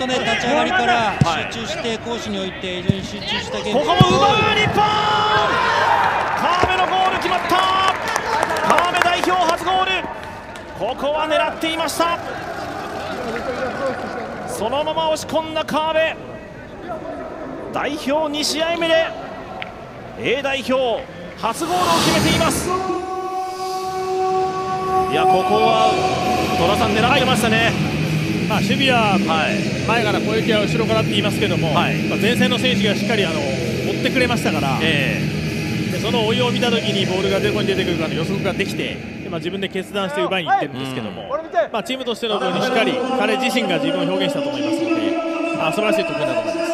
とね立ち上がりから集中して攻守において非常に集中した現ここも奪う日本川辺のゴール決まった。川辺代表初ゴール。ここは狙っていました。そのまま押し込んだ川辺。代表2試合目で A 代表初ゴールを決めています。いやここは戸田さん狙ってましたね、まあ、守備は前から攻撃は後ろからって言いますけども、はい。まあ、前線の選手がしっかりあの追ってくれましたから、えでその追いを見たときにボールがどこに出てくるかの予測ができて、でまあ、自分で決断して奪いにいってるんですけども、まあ、チームとしての分にしっかり彼自身が自分を表現したと思いますので、あ素晴らしい得点だと思います。